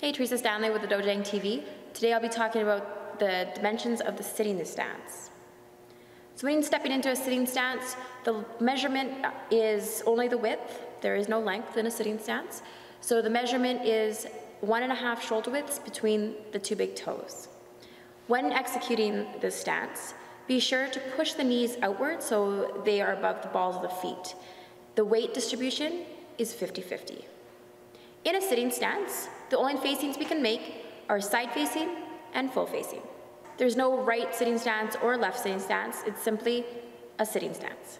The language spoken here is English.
Hey, Teresa Stanley with the Dojang TV. Today I'll be talking about the dimensions of the sitting stance. So when stepping into a sitting stance, the measurement is only the width. There is no length in a sitting stance. So the measurement is one and a half shoulder widths between the two big toes. When executing this stance, be sure to push the knees outward so they are above the balls of the feet. The weight distribution is 50-50. In a sitting stance, the only facings we can make are side facing and full facing. There's no right sitting stance or left sitting stance, it's simply a sitting stance.